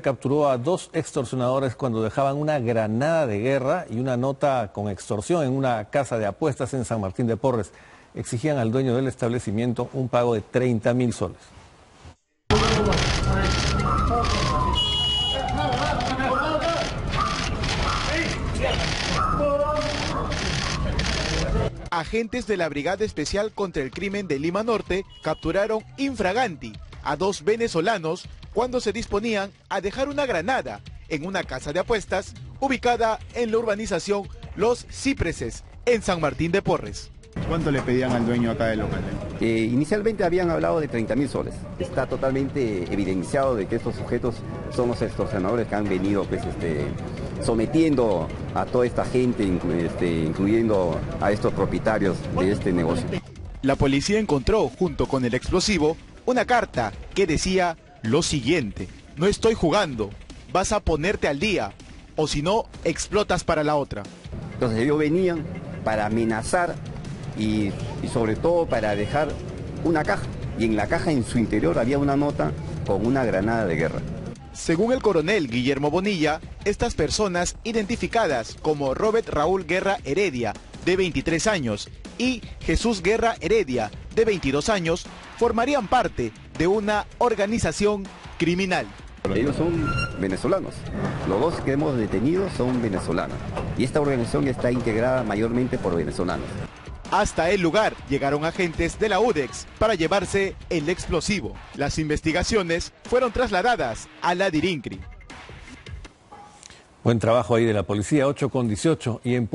capturó a dos extorsionadores cuando dejaban una granada de guerra y una nota con extorsión en una casa de apuestas en San Martín de Porres. Exigían al dueño del establecimiento un pago de 30 mil soles. Agentes de la Brigada Especial contra el Crimen de Lima Norte capturaron infraganti a dos venezolanos cuando se disponían a dejar una granada en una casa de apuestas ubicada en la urbanización Los Cipreses, en San Martín de Porres. ¿Cuánto le pedían al dueño acá del local? Eh, inicialmente habían hablado de 30 mil soles. Está totalmente evidenciado de que estos sujetos son los extorsionadores que han venido pues, este, sometiendo a toda esta gente, este, incluyendo a estos propietarios de este negocio. La policía encontró, junto con el explosivo, una carta que decía lo siguiente, no estoy jugando, vas a ponerte al día, o si no, explotas para la otra. Entonces ellos venían para amenazar y, y, sobre todo para dejar una caja. Y en la caja en su interior había una nota con una granada de guerra. Según el coronel Guillermo Bonilla, estas personas identificadas como Robert Raúl Guerra Heredia, de 23 años, y Jesús Guerra Heredia, de 22 años, formarían parte de una organización criminal. Ellos son venezolanos. Los dos que hemos detenido son venezolanos. Y esta organización está integrada mayormente por venezolanos. Hasta el lugar llegaron agentes de la UDEX para llevarse el explosivo. Las investigaciones fueron trasladadas a la Dirincri. Buen trabajo ahí de la policía, 8 con 18 y en